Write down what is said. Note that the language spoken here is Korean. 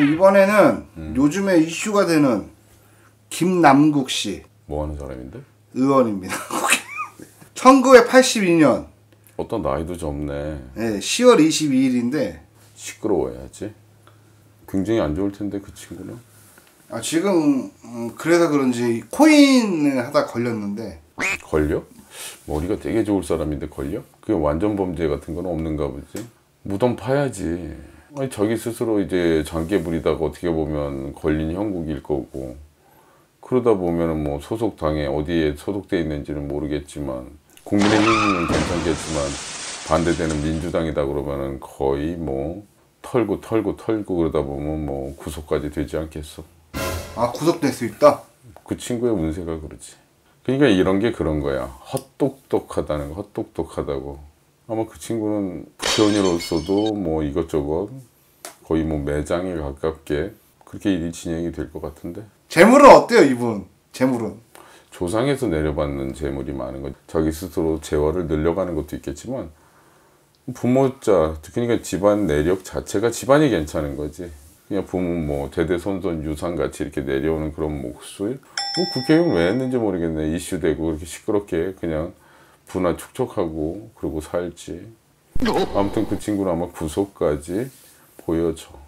이번에는 요즘에 이슈가 되는 김남국 씨 뭐 하는 사람인데? 의원입니다. 1982년 어떤 나이도 젊네. 10월 22일인데 시끄러워야지. 굉장히 안 좋을 텐데 그 친구는. 아, 지금 음, 그래서 그런지 코인을 하다 걸렸는데 걸려? 머리가 되게 좋을 사람인데 걸려? 그게 완전 범죄 같은 건 없는가 보지. 무덤 파야지. 아니 자기 스스로 이제 장기 부리다가 어떻게 보면 걸린 형국일 거고 그러다 보면은 뭐 소속 당에 어디에 소속돼 있는지는 모르겠지만 국민의힘은 괜찮겠지만 반대되는 민주당이다 그러면은 거의 뭐 털고 털고 털고 그러다 보면 뭐 구속까지 되지 않겠어. 아 구속될 수 있다. 그 친구의 운세가 그러지. 그러니까 이런 게 그런 거야. 헛똑똑하다는 거, 헛똑똑하다고. 아마 그 친구는 국회의원으로서도 뭐 이것저것 거의 뭐 매장에 가깝게 그렇게 일이 진행이 될 것 같은데. 재물은 어때요 이분? 재물은 조상에서 내려받는 재물이 많은 거. 자기 스스로 재화를 늘려가는 것도 있겠지만 부모자, 그러니까 집안 내력 자체가 집안이 괜찮은 거지. 그냥 부모 뭐 대대손손 유산 같이 이렇게 내려오는 그런 목소리. 뭐 국회의원 왜 했는지 모르겠네. 이슈되고 그렇게 시끄럽게 그냥 분화 축적하고 그러고 살지. 아무튼 그 친구는 아마 구속까지 보여줘.